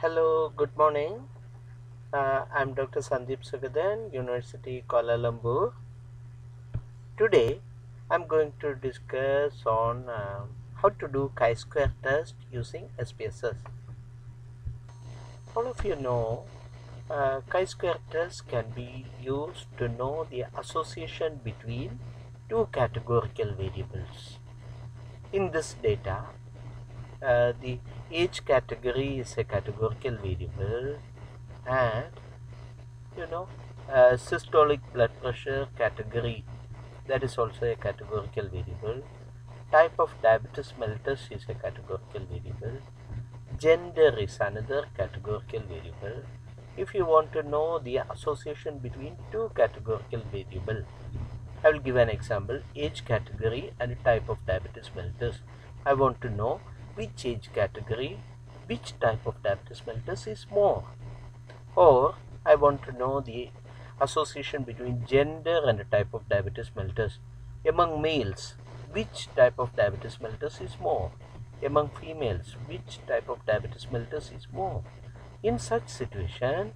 Hello, good morning. Uh, I'm Dr. Sandheep Sugathan, University Kuala Lumpur. Today, I'm going to discuss on uh, how to do chi-square test using SPSS. All of you know uh, chi-square test can be used to know the association between two categorical variables. In this data, uh, the age category is a categorical variable and you know uh, systolic blood pressure category that is also a categorical variable. Type of diabetes mellitus is a categorical variable. Gender is another categorical variable. If you want to know the association between two categorical variable I will give an example age category and type of diabetes mellitus. I want to know which age category, which type of diabetes mellitus is more. Or I want to know the association between gender and the type of diabetes mellitus. Among males, which type of diabetes mellitus is more? Among females, which type of diabetes mellitus is more? In such situation,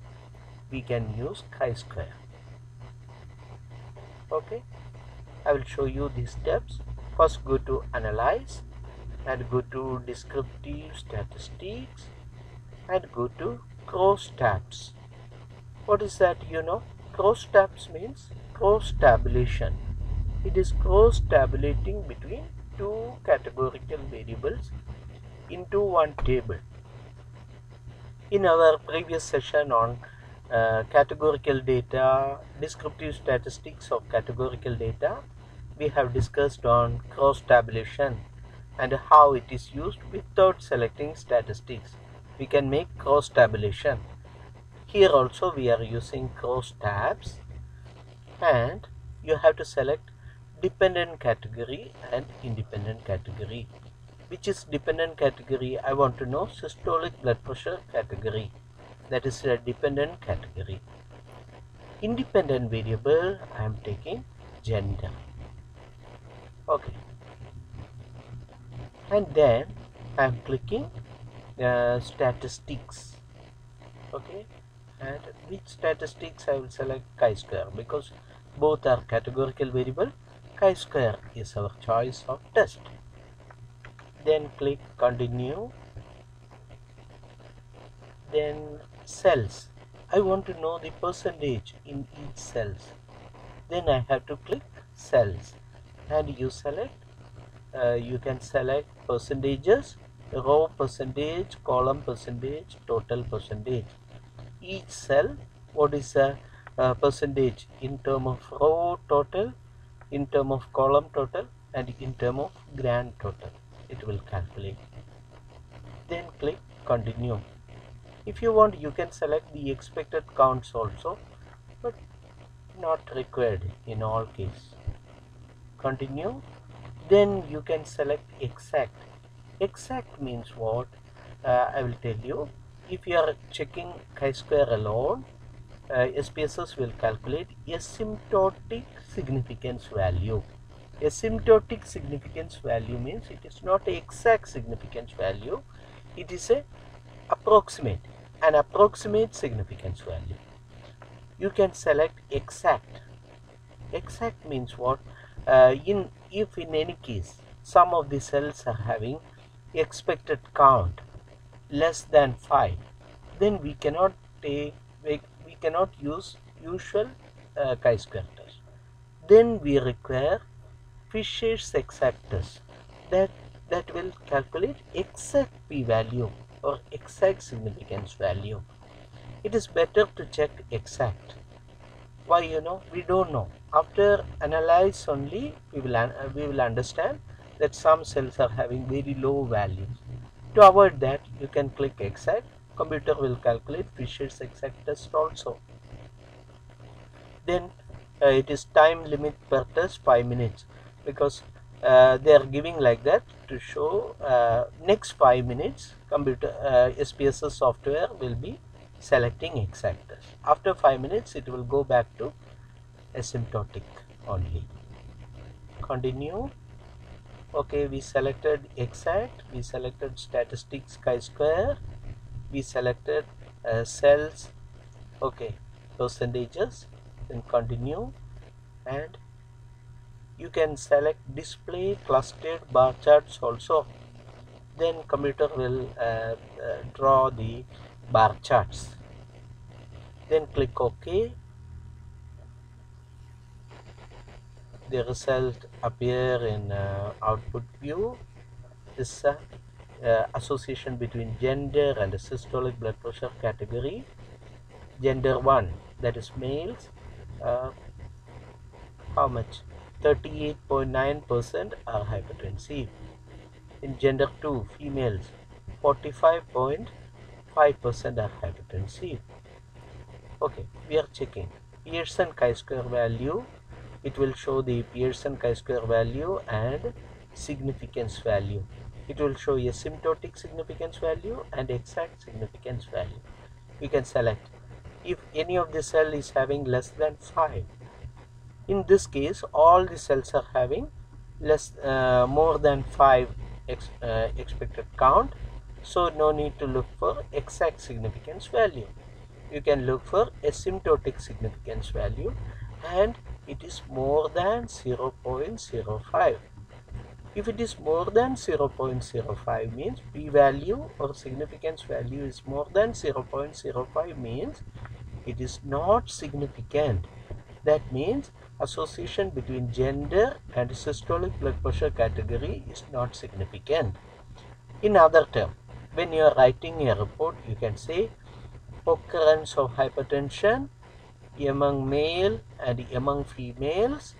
we can use chi-square. Okay, I will show you these steps. First, go to analyze and go to descriptive statistics and go to cross tabs. What is that you know? Cross tabs means cross tabulation. It is cross tabulating between two categorical variables into one table. In our previous session on uh, categorical data descriptive statistics of categorical data we have discussed on cross tabulation and how it is used without selecting statistics. We can make cross tabulation. Here also we are using cross tabs and you have to select dependent category and independent category. Which is dependent category? I want to know systolic blood pressure category. That is a dependent category. Independent variable I am taking gender. Okay and then I'm clicking uh, statistics. Okay? And which statistics I will select? Chi-square. Because both are categorical variable. Chi-square is our choice of test. Then click continue. Then cells. I want to know the percentage in each cells. Then I have to click cells. And you select uh, you can select percentages row percentage column percentage total percentage. Each cell what is the uh, percentage? In term of row total in term of column total and in term of grand total. It will calculate. Then click continue. If you want you can select the expected counts also but not required in all case. Continue then you can select exact. Exact means what? Uh, I will tell you. If you are checking chi-square alone uh, SPSS will calculate asymptotic significance value. Asymptotic significance value means it is not exact significance value. It is a approximate an approximate significance value. You can select exact. Exact means what? Uh, in if in any case some of the cells are having expected count less than 5 then we cannot take we, we cannot use usual uh, chi-square test then we require Fisher's exact test that that will calculate exact p-value or exact significance value. It is better to check exact why you know we don't know. After analyze only we will uh, we will understand that some cells are having very low values to avoid that you can click exact computer will calculate Fisher's exact test also. Then uh, it is time limit per test 5 minutes. Because uh, they are giving like that to show uh, next 5 minutes computer uh, SPSS software will be selecting exact test. After 5 minutes it will go back to asymptotic only. Continue. Okay, we selected exact, we selected statistics chi-square. we selected uh, cells okay percentages then continue and you can select display clustered bar charts also then computer will uh, uh, draw the bar charts. Then click ok. The result appear in uh, output view. This uh, uh, association between gender and the systolic blood pressure category. Gender 1 that is males uh, how much? 38.9% are hypertensive. In gender 2 females 45.5% are hypertensive okay we are checking. Pearson chi-square value it will show the Pearson chi-square value and significance value. It will show asymptotic significance value and exact significance value. We can select. If any of the cell is having less than 5 in this case all the cells are having less uh, more than 5 ex, uh, expected count so no need to look for exact significance value. You can look for asymptotic significance value and it is more than 0.05 if it is more than 0.05 means p-value or significance value is more than 0.05 means it is not significant. That means association between gender and systolic blood pressure category is not significant. In other term when you are writing a report you can say occurrence of hypertension among male and among females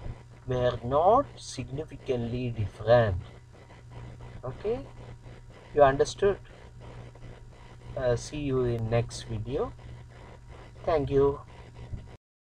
were not significantly different. Okay? You understood? Uh, see you in next video. Thank you